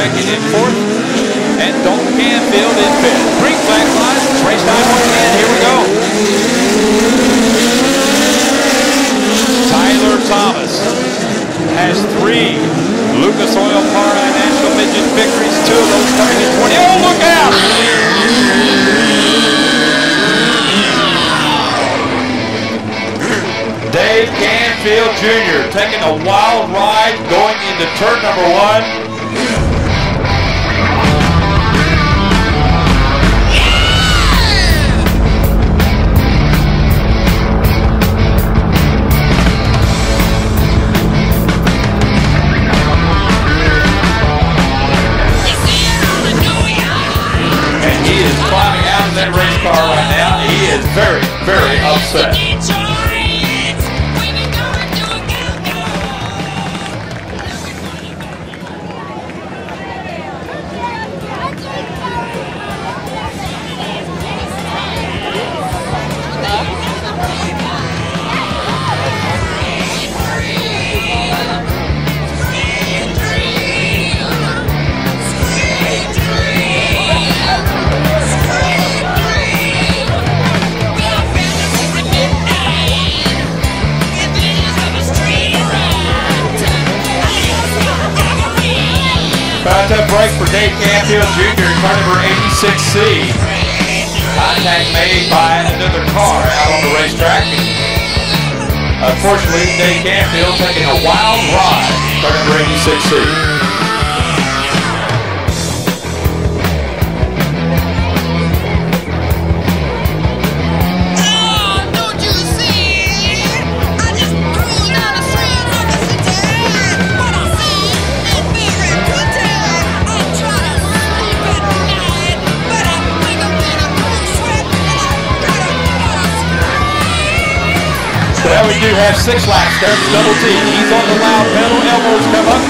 Beckett in fourth, and Dalton Camfield in fifth. Green flag flies. Race time once again. Here we go. Tyler Thomas has three Lucas Oil POWRi National Midget victories. Two of those starting at 20. Oh, look out! Dave Camfield Jr. taking a wild ride going into turn number one. Very, upset. To break for Dave Camfield Jr. in car number 86C. Contact made by another car out on the racetrack. Unfortunately, Dave Camfield taking a wild ride. Car number 86C. There we do have six laps. There's double T. He's on the loud pedal. Elbows come up.